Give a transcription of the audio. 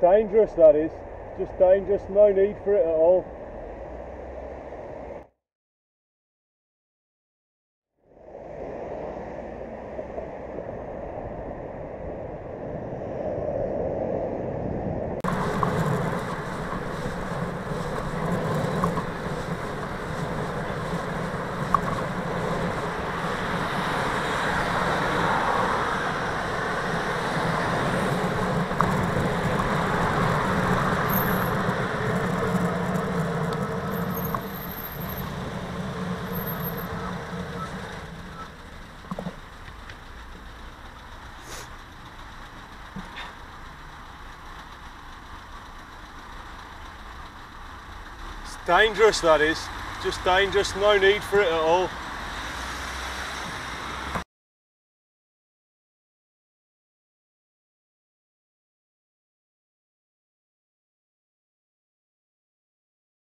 dangerous, that is. Just dangerous, no need for it at all. Dangerous, that is. Just dangerous, no need for it at all.